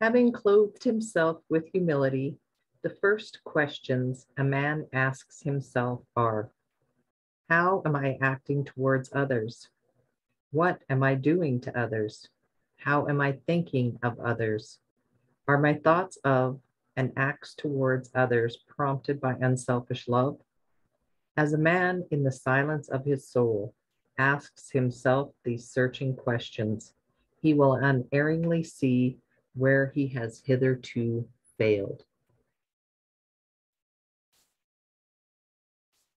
Having clothed himself with humility, the first questions a man asks himself are How am I acting towards others? What am I doing to others? How am I thinking of others? Are my thoughts of and acts towards others prompted by unselfish love? As a man in the silence of his soul asks himself these searching questions, he will unerringly see where he has hitherto failed.